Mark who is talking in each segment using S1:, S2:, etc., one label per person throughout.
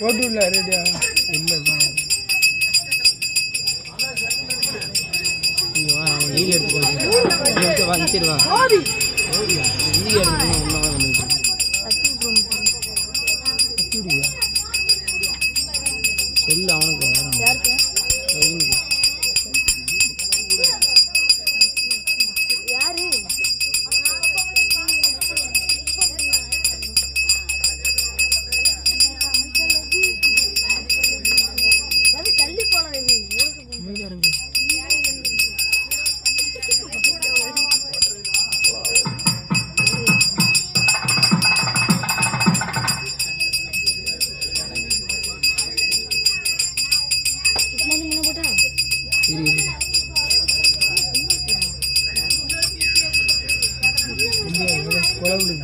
S1: போட்டு விடல ரெடியா இல்லைப்பா
S2: இங்க வா அவன் வீடியோ எடுத்து வா நிச்சயம் வா. ஒன்றா
S1: கத்திவிடுவியா
S2: செல்லு அவனுக்கு வரான்.
S1: இந்தியா கொலை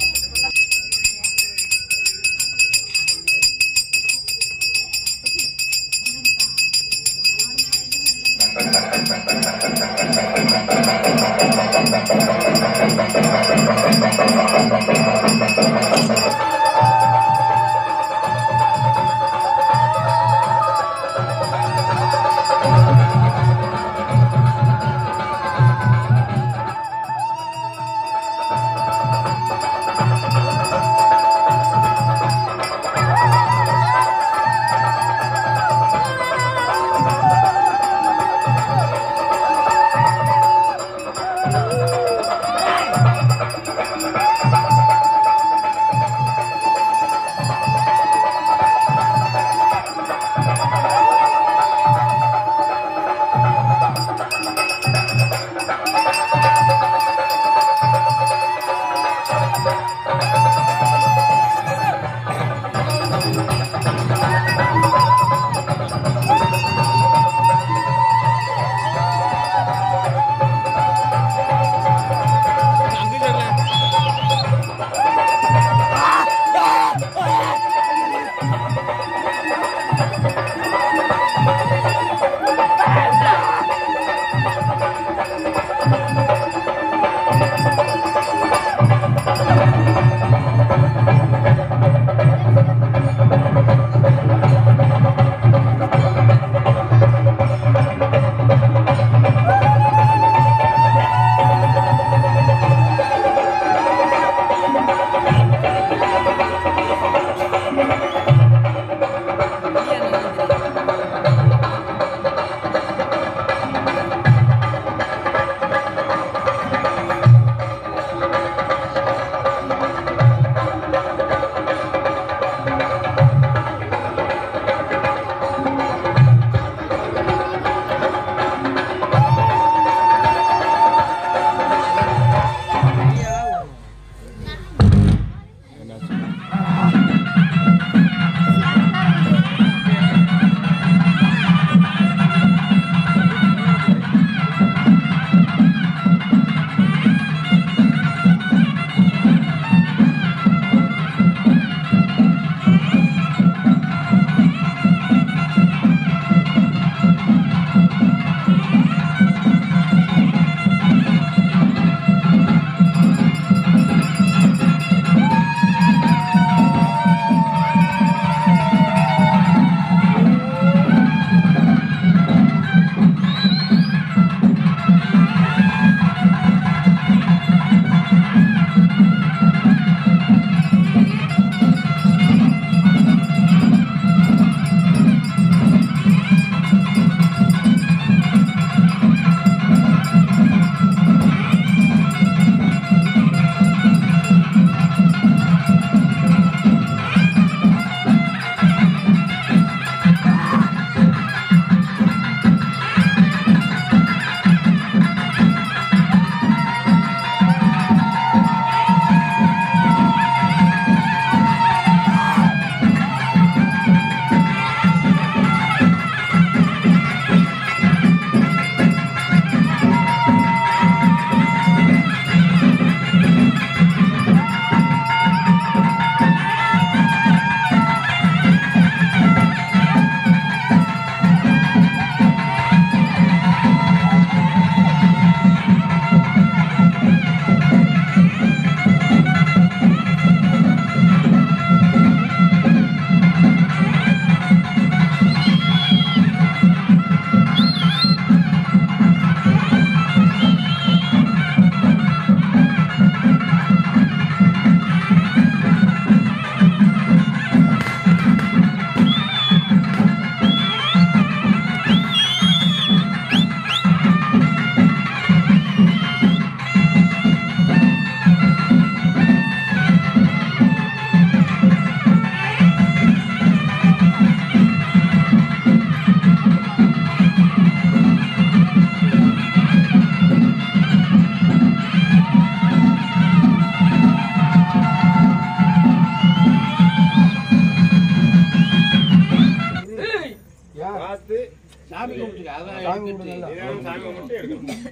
S3: சாமி கும்பிட்டுக்க அதான்
S1: சாமி
S3: கும்பிட்டு எடுக்கணும்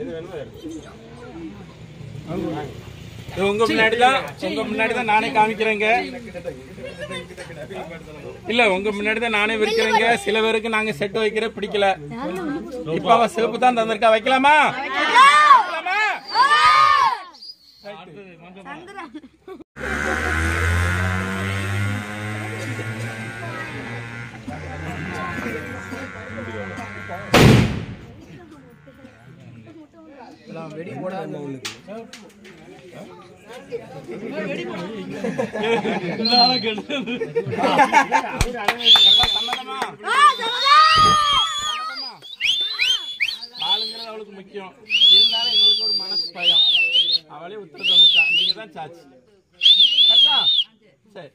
S3: எது வேணுமோ எடுக்கணும்.
S4: உங்க முன்னாடி தான் உங்க முன்னாடி தான் நானே காமிக்கிறேங்க. இல்ல உங்க முன்னாடி தான் நானே விற்கிறேங்க. சில பேருக்கு நாங்க செட் வைக்கிற பிடிக்கல. இப்ப அவ சிவப்பு தான் தந்திருக்கா வைக்கலாமா?
S2: வெடி
S4: ஆளுங்கிறது அவளுக்கு முக்கியம் இருந்தாலும் எங்களுக்கு ஒரு மனசு பயம் அவளே உத்தரவு வந்துட்டா நீங்க தான் சாட்சி கரெக்டா சரி.